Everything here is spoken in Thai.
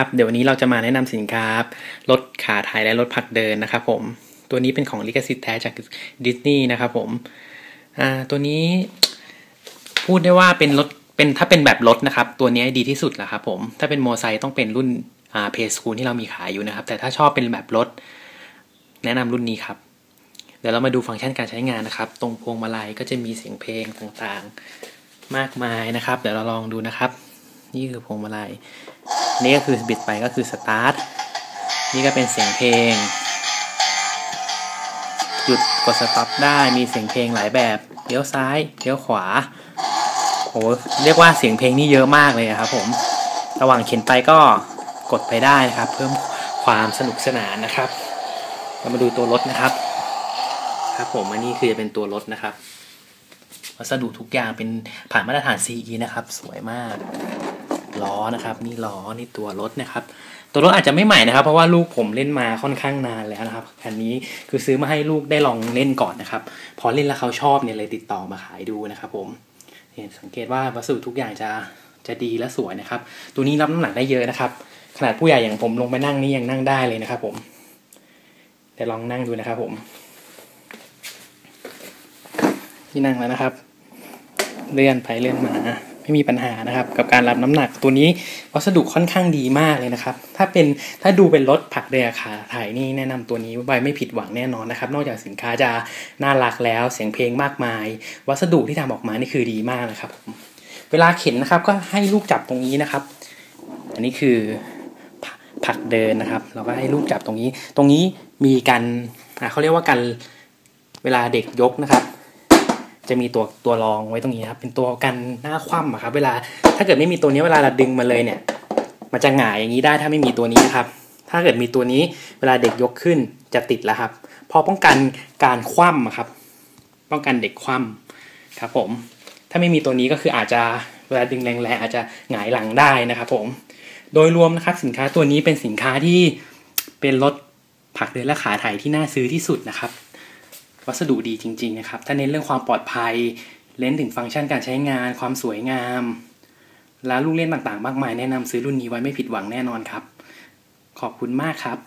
ครับเดี๋ยววันนี้เราจะมาแนะนำสินค้ารถขาถ่ายและรถผักเดินนะครับผมตัวนี้เป็นของลิขสิทธิ์แท้จากดิสนีย์นะครับผมอ่าตัวนี้พูดได้ว่าเป็นรถเป็นถ้าเป็นแบบรถนะครับ ตัวนี้ดีที่สุดแล้วครับผมถ้าเป็นมอไซค์ต้องเป็นรุ่นอ่าเพสคูลที่เรามีขายอยู่นะครับ แต่ถ้าชอบเป็นแบบรถ แนะนำรุ่นนี้ครับเดี๋ยวเรามาดูฟังก์ชันการใช้งานนะครับ ตรงพวงมาลัยก็จะมีเสียงเพลงต่างๆมากมายนะครับ เดี๋ยวเราลองดูนะครับ นี่คือพวงมาลัย นี่ก็คือบิดไปก็คือสตาร์ทนี่ก็เป็นเสียงเพลง หยุดกด stop ได้มีเสียงเพลงหลายแบบเลี้ยวซ้ายเลี้ยวขวาโหเรียกว่าเสียงเพลงนี่เยอะมากเลยครับผมระหว่างเข็นไปก็กดไปได้นะครับ เพิ่มความสนุกสนานนะครับเรามาดูตัวรถนะครับ ครับผมอันนี้คือจะเป็นตัวรถนะครับวัสดุทุกอย่างเป็นผ่านมาตรฐาน CE นะครับ สวยมาก ล้อนะครับ นี่ล้อนี่ตัวรถนะครับ ตัวรถอาจจะไม่ใหม่นะครับ เพราะว่าลูกผมเล่นมาค่อนข้างนานแล้วนะครับคันนี้คือซื้อมาให้ลูกได้ลองเล่นก่อนนะครับ พอเล่นแล้วเขาชอบเนี่ยเลยติดต่อมาขายดูนะครับ ผมเห็นสังเกตว่าวัสดุทุกอย่างจะจะดีและสวยนะครับ ตัวนี้รับน้ำหนักได้เยอะนะครับ ขนาดผู้ใหญ่อย่างผมลงไปนั่งนี่ยังนั่งได้เลยนะครับ ผมเดี๋ยวลองนั่งดูนะครับ ผมที่นั่งแล้วนะครับ เลื่อนไปเลื่อนมา ไม่มีปัญหานะครับ กับการรับน้ำหนักตัวนี้วัสดุค่อนข้างดีมากเลยนะครับ ถ้าเป็นถ้าดูเป็นรถผักเรือขาถ่ายนี่แนะนำตัวนี้ไว้ไม่ผิดหวังแน่นอนนะครับ นอกจากสินค้าจะน่ารักแล้วเสียงเพลงมากมาย วัสดุที่ทำออกมานี่คือดีมากนะครับผมเวลาเข็นนะครับก็ให้ลูกจับตรงนี้นะครับ อันนี้คือผักเดินนะครับ เราก็ให้ลูกจับตรงนี้ ตรงนี้มีการเขาเรียกว่าการเวลาเด็กยกนะครับ จะมีตัวตัวรองไว้ตรงนี้ครับเป็นตัวกันหน้าคว่ำอะครับเวลาถ้าเกิดไม่มีตัวนี้เวลาเราดึงมาเลยเนี่ย มันจะหงายอย่างนี้ได้ถ้าไม่มีตัวนี้นะครับ ถ้าเกิดมีตัวนี้เวลาเด็กยกขึ้นจะติดแล้วครับ พอป้องกันการคว่ำครับ ป้องกันเด็กคว่ำครับ ผม ถ้าไม่มีตัวนี้ก็คืออาจจะเวลาดึงแรงๆอาจจะหงายหลังได้นะครับ ผม โดยรวมนะครับสินค้าตัวนี้เป็นสินค้าที่เป็นรถผักเดินและขาถ่ายที่น่าซื้อที่สุดนะครับ วัสดุดีจริงๆนะครับ ถ้าเน้นเรื่องความปลอดภัย เน้นถึงฟังก์ชันการใช้งาน ความสวยงาม และลูกเล่นต่างๆ มากมายแนะนำซื้อรุ่นนี้ไว้ไม่ผิดหวังแน่นอนครับ ขอบคุณมากครับ